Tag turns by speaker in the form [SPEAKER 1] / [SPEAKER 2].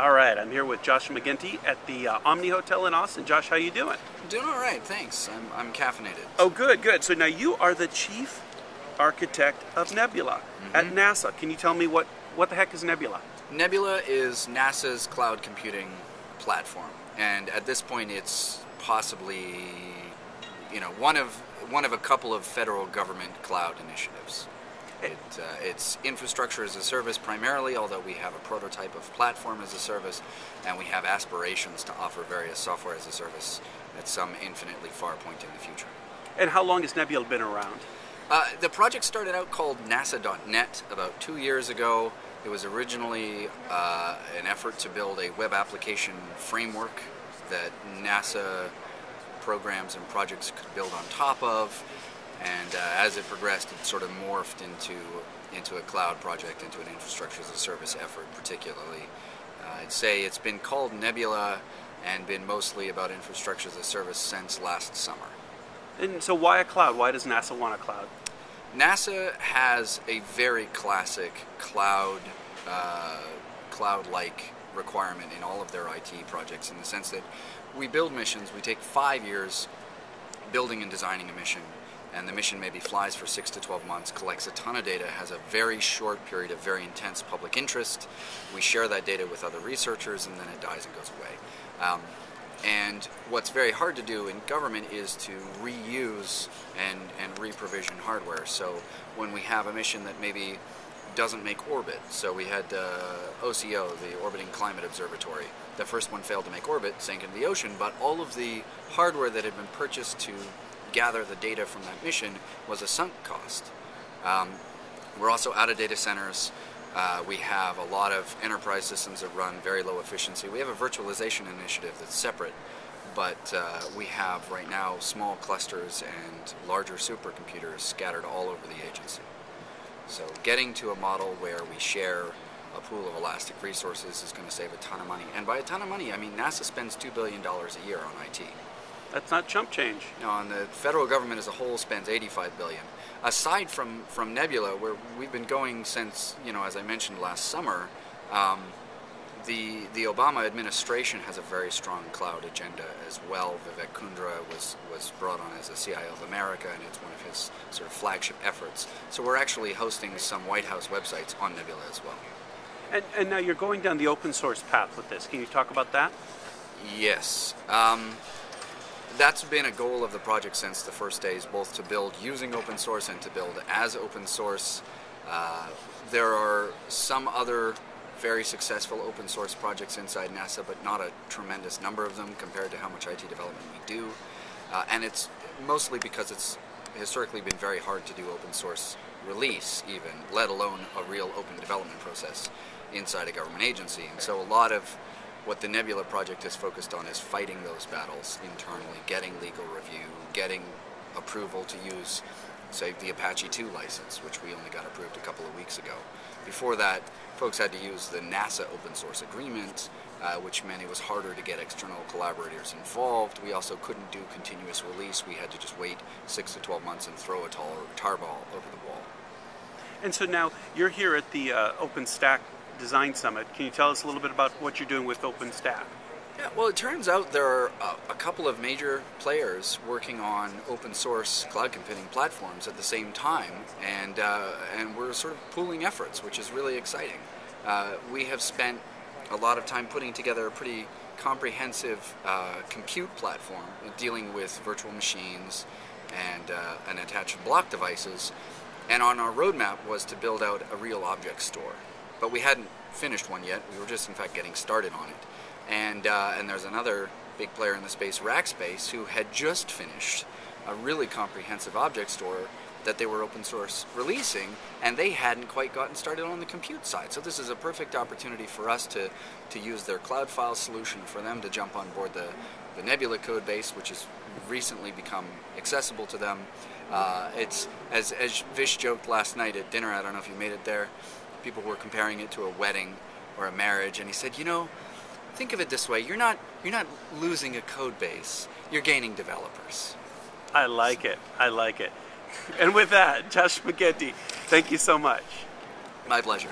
[SPEAKER 1] All right, I'm here with Josh McKenty at the uh, Omni Hotel in Austin. Josh, how you doing?
[SPEAKER 2] Doing all right, thanks. I'm, I'm caffeinated.
[SPEAKER 1] Oh, good, good. So now you are the chief architect of Nebula at NASA. Can you tell me what what the heck is Nebula?
[SPEAKER 2] Nebula is NASA's cloud computing platform, and at this point, it's possibly, you know, one of one of a couple of federal government cloud initiatives. It, uh, it's infrastructure as a service primarily, although we have a prototype of platform as a service, and we have aspirations to offer various software as a service at some infinitely far point in the future.
[SPEAKER 1] And how long has Nebula been around?
[SPEAKER 2] Uh, the project started out called NASA.net about two years ago. It was originally uh, an effort to build a web application framework that NASA programs and projects could build on top of. And uh, as it progressed, it sort of morphed into into a cloud project, into an infrastructure as a service effort, particularly. Uh, I'd say it's been called Nebula and been mostly about infrastructure as a service since last summer.
[SPEAKER 1] And so why a cloud? Why does NASA want a cloud?
[SPEAKER 2] NASA has a very classic cloud, uh, cloud-like requirement in all of their IT projects in the sense that we build missions. We take five years building and designing a mission, and the mission maybe flies for six to 12 months, collects a ton of data, has a very short period of very intense public interest. We share that data with other researchers, and then it dies and goes away. Um, and what's very hard to do in government is to reuse and, and reprovision hardware. So when we have a mission that maybe doesn't make orbit, so we had uh, OCO, the Orbiting Climate Observatory. The first one failed to make orbit, sank into the ocean, but all of the hardware that had been purchased to gather the data from that mission was a sunk cost. Um, we're also out of data centers. Uh, we have a lot of enterprise systems that run very low efficiency. We have a virtualization initiative that's separate, but uh, we have right now small clusters and larger supercomputers scattered all over the agency. So getting to a model where we share a pool of elastic resources is going to save a ton of money. And by a ton of money, I mean NASA spends $2 billion a year on IT.
[SPEAKER 1] That's not chump change.
[SPEAKER 2] Now, and the federal government as a whole spends 85 billion. Aside from, from Nebula, where we've been going since, you know, as I mentioned last summer, um, the the Obama administration has a very strong cloud agenda as well. Vivek Kundra was was brought on as a CIO of America, and it's one of his sort of flagship efforts. So we're actually hosting some White House websites on Nebula as well.
[SPEAKER 1] And, and now you're going down the open source path with this. Can you talk about that?
[SPEAKER 2] Yes. Um, that's been a goal of the project since the first days, both to build using open source and to build as open source. Uh, there are some other very successful open source projects inside NASA, but not a tremendous number of them compared to how much IT development we do. Uh, and it's mostly because it's historically been very hard to do open source release, even, let alone a real open development process inside a government agency. And so a lot of what the Nebula project is focused on is fighting those battles internally, getting legal review, getting approval to use, say, the Apache 2 license, which we only got approved a couple of weeks ago. Before that, folks had to use the NASA open source agreement, uh, which meant it was harder to get external collaborators involved. We also couldn't do continuous release. We had to just wait six to 12 months and throw a tar, ball over the wall.
[SPEAKER 1] And so now you're here at the uh, OpenStack Design Summit. Can you tell us a little bit about what you're doing with OpenStack?
[SPEAKER 2] Yeah, well, it turns out there are a, couple of major players working on open source cloud computing platforms at the same time, and uh, and we're sort of pooling efforts, which is really exciting. Uh, we have spent a lot of time putting together a pretty comprehensive uh, compute platform dealing with virtual machines and uh, and attached block devices, and on our roadmap was to build out a real object store, but we hadn't finished one yet. We were just in fact getting started on it and uh, and there's another big player in the space, Rackspace, who had just finished a really comprehensive object store that they were open source releasing, and they hadn't quite gotten started on the compute side. So this is a perfect opportunity for us to to use their cloud file solution for them to jump on board the the Nebula code base, which has recently become accessible to them. Uh, it's as as Vish joked last night at dinner. I don't know if you made it there. People were comparing it to a wedding or a marriage, and he said, you know think of it this way you're not you're not losing a code base you're gaining developers
[SPEAKER 1] I like it. I like it. And with that, Josh McKenty, thank you so much.
[SPEAKER 2] my pleasure